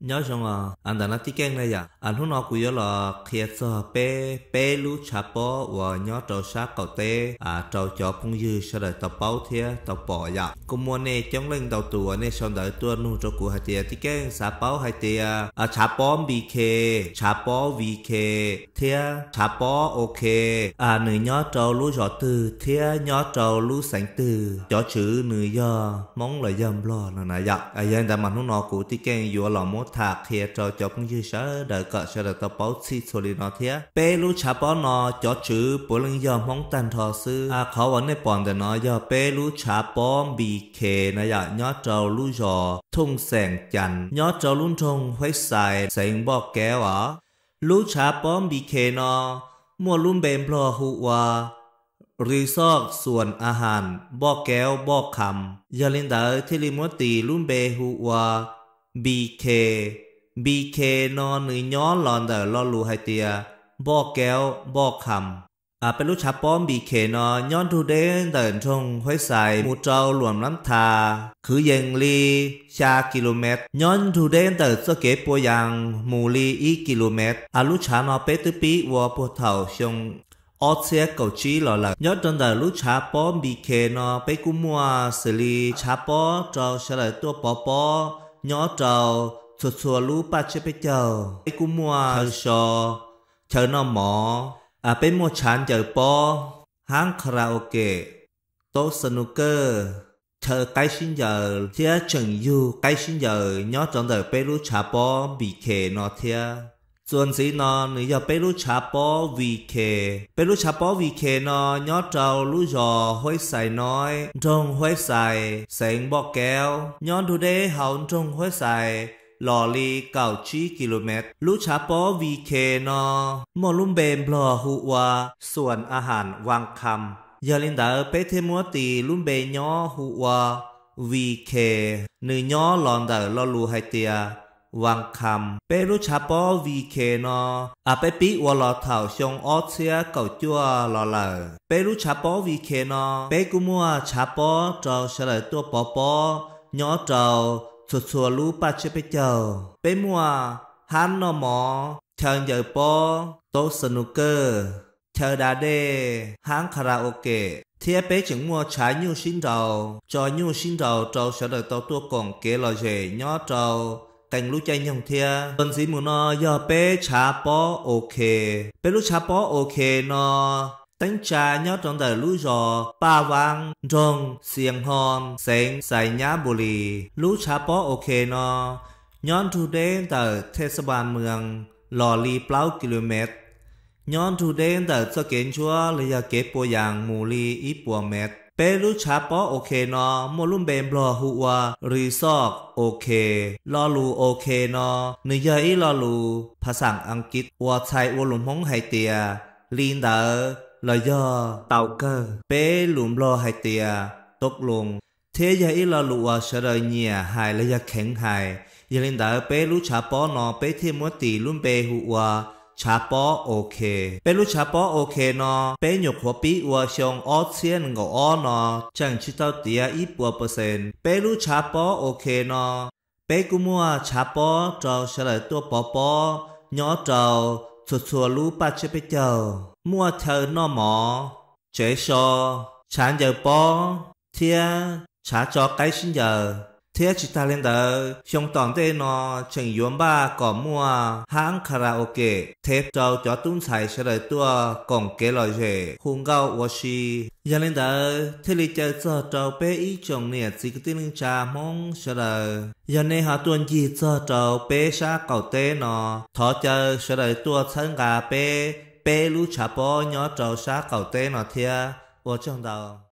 nhớ rằng à anh đã nói tí keng này à. Anh hôm nọ cũng nhớ là khi sơ bé bé lú chả bó, và nhớ trâu sát cầu tê. À trâu chó phong dư sau đó tàu bao thế tàu bỏ à cũng muốn nè trong lên tàu tù, nè sau đó tua nu cho cụ hai tia. Tí keng sa bao hai tia. À chả bó bk chả vì vk thế chả bó ok à nữ nhớ trâu lú gió từ thế nhớ trâu lú sánh từ cho chữ nữ giờ mong là dầm lo là nãy dạ. à à anh đã mà hôm nọ cũng tí keng vừa là một thạc kia cho cho cũng như sợ đợi cỡ sợ đợi tao báo chi số li nó thế bé lu chả báo nó cho chữ bố lần giờ mong tan thọ sư à khó vấn đề bọn để nó giờ bé lu chả báo bị kề nó giờ nhớ trâu lu giò thung sèn chành nhớ trâu luôn trông huế xài sèn bọ kéo à lu chả báo bị kề nó mua luôn bền bò hụ wa รีซอกส่วนอาหารบอกแก้วบอกคำยาลินดาที่ลิมวตีลุ่มเบหัว BK BK นอนหนึ่งย้อนหลอนเดอลอลูไฮเตียบอกแก้วบอกคำอาเป็นลูกชาป้อม BK นอย้อนทูเดนเดินชงห้อยใส่มูเจ้าหลวมน้ำทา คือเยงลีชากิโลเมตรย้อนทูเดนเดินสเก็ปปัวยังมูลีอีกิโลเมตรอาลูกชานอเปตุปีวัวปัวเถ่าชง ở xe cầu chí lọ là nhớ trong đời lúc cha bó bị kề nó bé cũng mua xử lý cha bó cho sẽ lại tua bó bó nhớ trâu chua chua lú ba chế bé chờ bé cũng mua thơ sò chờ nó mỏ à bé mua chán chờ bó hang karaoke tô snooker chờ cái sinh giờ thia chừng yu cái sinh giờ nhớ trong đời bé lúc cha bó bị kề nó thia ส่วนสีนอนี่จะไปรู้ชาปอวีเคไปรู้ชาปอวีเคนอยอดเจ้ารู้จอห้อยใส่น้อยจงห้อยใส่แสงบอกแก้วย้อนดูได้เฮาจงห้อยใส่ลอลีเก้าชีกิโลเมตรรู้ชาปอวีเคนอมอลุ่มเบมบลอหัวส่วนอาหารวางคำยาลินดาเปเทมัวตีลุ่มเบยอหัววีเคหนึ่งยอลอนดาลอลูไฮเตีย วังคำเปรุชาปอวีเคนออาเปปิวอลอเถาชงออเซียเก่าจัวลอเลอเปรุชาปอวีเคนอเปกุมัวชาปอเจ้าเฉลยตัวปอปอยอเจ้าสุดสัวรู้ปัจเจเปเจ้าเปมัวฮันนอหมอเชิญเยอปอโตสนุกเกอร์เธอดาเดห้างคาราโอเกะเทียเป๊จึงมัวใช้ยูชินเราจอยูชินเราเจ้าเฉลยตัวตัวกงเกลอเจย่อเจ้า cảnh lũ chạy nhông thia. Tuần sĩ mù nó do bé cha bó ok. Bé lũ cha bó ok nó đánh cha nhớ trong đời lũ rò ba vang trong xiềng hòn sánh xài nhá bù lì lũ chả bó ok nó nhón thu đến tờ thế sơ bàn mường lò lì plau km nhón thu đến tờ cho kiến chúa lấy kế bộ dạng mù lì ít bộ mét เปรูชาปอโอเคนอมลุมเบมบลอหัวรีซอกโอเคลอลูโอเคนอเนื้ออีลอลูภาษาอังกฤษวัวไทยวัวหลุมหงไฮเตียลีนเดอร์ลอยอเตาเกอร์เปหลุมบลอไฮเตีย ตกลง เทียอีลอลูวาเฉลยเนียหายและยาแข็งหายยาลินเดอร์เปรูชาปอนอเปเทมวตีลุมเบหัว ชาปอโอเคเปรุชาปอโอเคเนาะเปหยกหัวปีวัวชงออเซียนงออเนาะจังชิตาเตียอีปัวเปอร์เซ็นต์เปรุชาปอโอเคเนาะเปกุมัวชาปอเจ้าเฉลยตัวปอปอยอเจ้าสุดสัวรู้ปัจเจเปเจ้ามัวเธอนอหมอเจชอฉันเจอปอเทียชาจอไกชินเจอ thế chỉ ta lên đó xong toàn thế nó, chẳng yếm ba có mua hãng karaoke. Thế cho cho tuân xài sẽ lại tua, còn kế lời về hùng gạo và si giờ lên đó thế lý cho cho bé ý chồng nè, chỉ cái tiếng cha mong sẽ là giờ này họ tuân cho cho bé sa cầu thế nó thọ chơi sẽ lại tua thân gà bé bé lú chả bó nhỏ trâu sa cầu thế nó thia. Ở trong đầu.